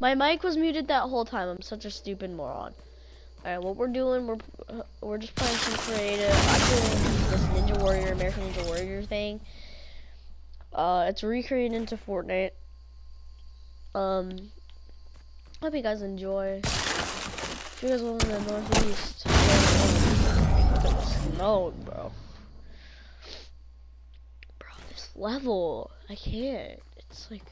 My mic was muted that whole time. I'm such a stupid moron. Alright, what we're doing, we're we're just playing some creative. I'm doing this Ninja Warrior, American Ninja Warrior thing. Uh, it's recreated into Fortnite. Um, hope you guys enjoy. If you guys live in the Northeast, snow, bro. Bro, this level, I can't. It's like.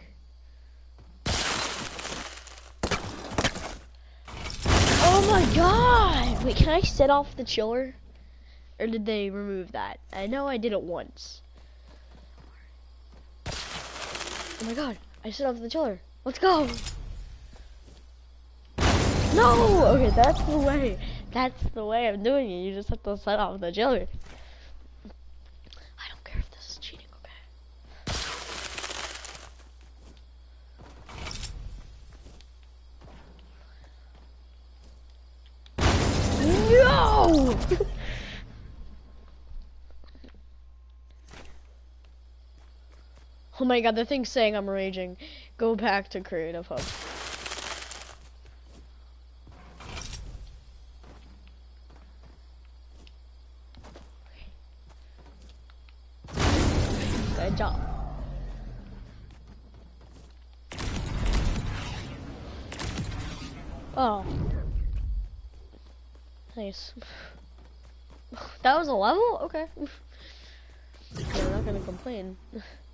Oh my god! Wait, can I set off the chiller? Or did they remove that? I know I did it once. Oh my god, I set off the chiller. Let's go! No! Okay, that's the way. That's the way I'm doing it. You just have to set off the chiller. I don't care if this is cheating, okay? No! Oh my god, the thing's saying I'm raging. Go back to Creative Hub. Good job. Oh. Nice. That was a level? Okay. I'm not gonna complain.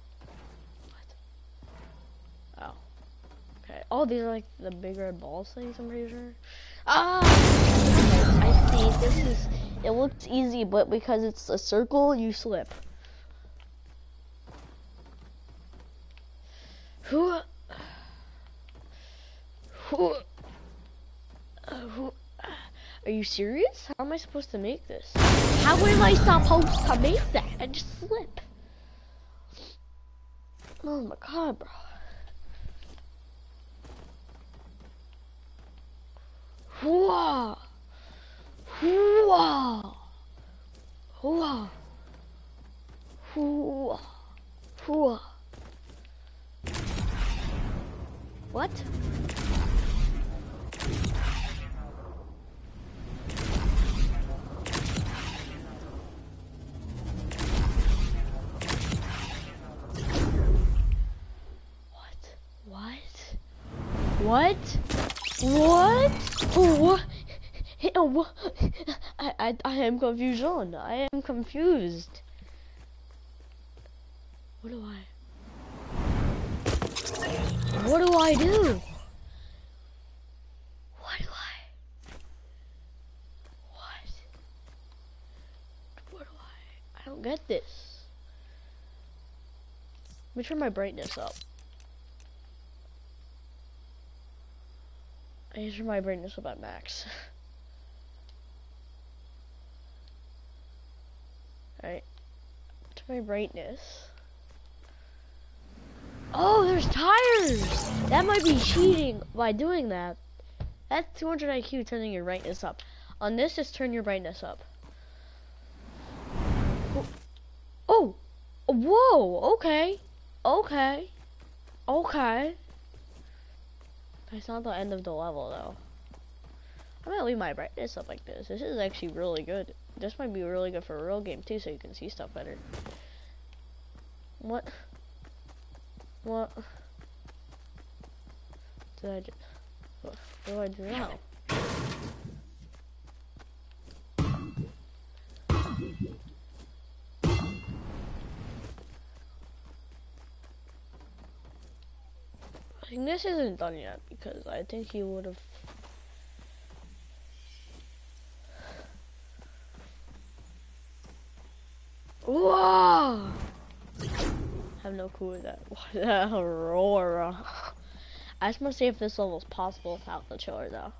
Oh, these are like the big red balls things, I'm pretty sure. Ah! I see. This is, it looks easy, but because it's a circle, you slip. Who? Who? Who? Are you serious? How am I supposed to make this? How am I supposed to make that? I just slip. Oh my god, bro. Whoa! Whoa! Whoa! Whoa! Whoa! What? What? What? What? What? Oh what? I, I, I am confusion. I am confused. What do I? What do I do? What do I? What? What do I? I don't get this. Let me turn my brightness up. To turn my brightness at max. Alright. To my brightness. Oh, there's tires! That might be cheating by doing that. That's 200 IQ turning your brightness up. On this, just turn your brightness up. Oh! Whoa! Okay. Okay. Okay. It's not the end of the level though. I'm gonna leave my brightness up like this. This is actually really good. This might be really good for a real game too, so you can see stuff better. What? What? Did I just... What do I do now? Think this isn't done yet because I think he would have. Whoa! I have no clue that. What the roar? I just want to see if this level is possible without the chiller though.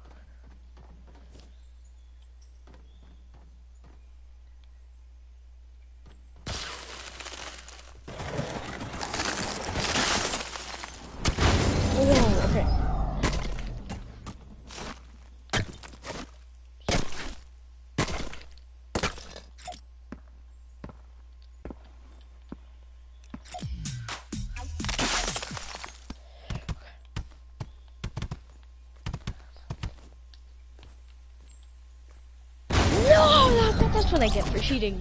What I get for cheating.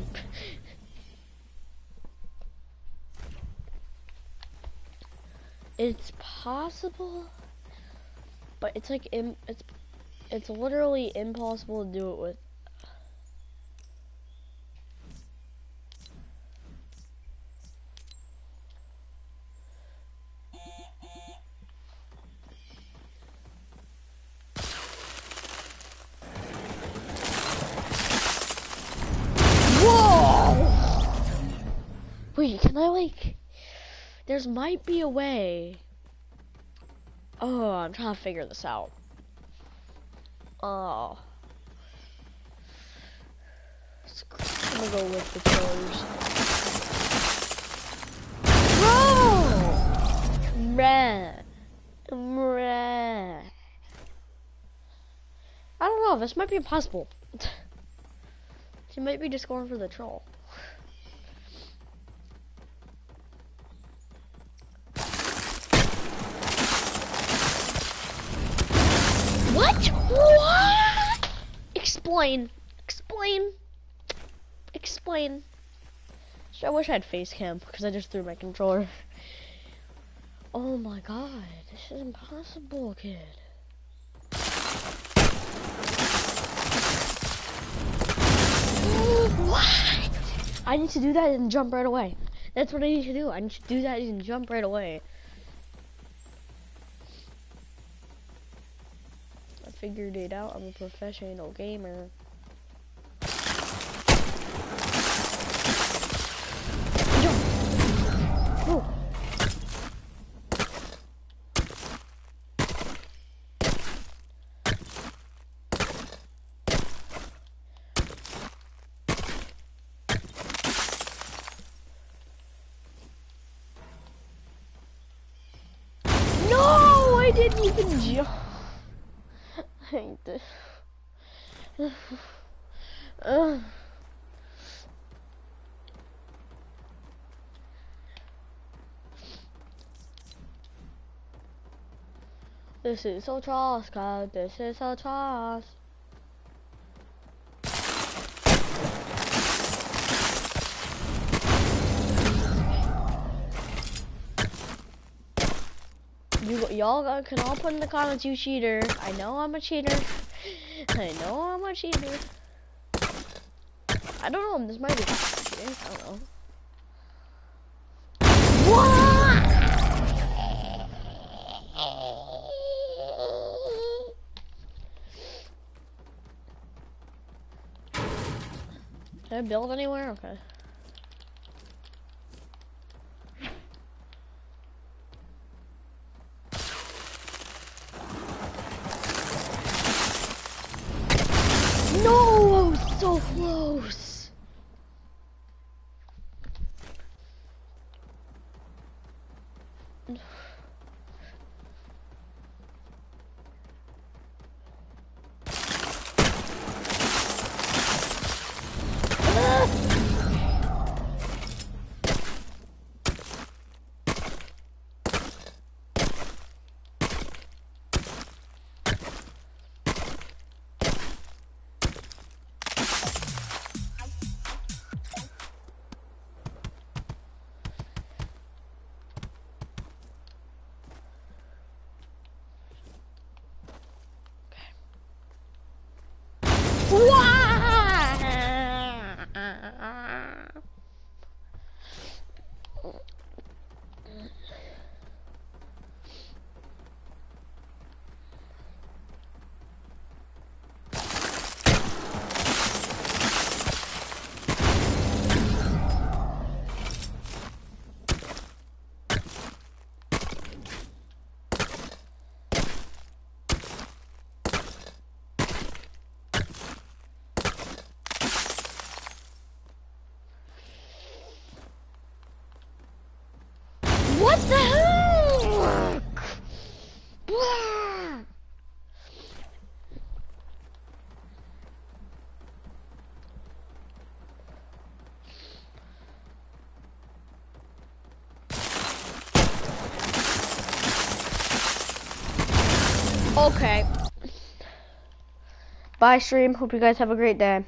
It's possible, but it's like it's it's literally impossible to do it with. Whoa! Wait, can I like? There's might be a way. Oh, I'm trying to figure this out. Oh. I'm gonna go with the killers. Bro! Meh. I don't know, this might be impossible. she might be just going for the troll. What? What? Explain. Explain. Explain. I wish I had face cam because I just threw my controller. Oh my god, this is impossible, kid. what? I need to do that and jump right away. That's what I need to do. I need to do that and jump right away. Figured it out. I'm a professional gamer. No, I didn't even jump. This. This is trust, God. This is so trust. You y'all can all put in the comments you cheater. I know I'm a cheater. I know I'm a cheater. I don't know. This might be cheating. I don't know. What? Can I build anywhere? Okay. No, I was so close. Wah! What the hell? Okay. Bye, stream. Hope you guys have a great day.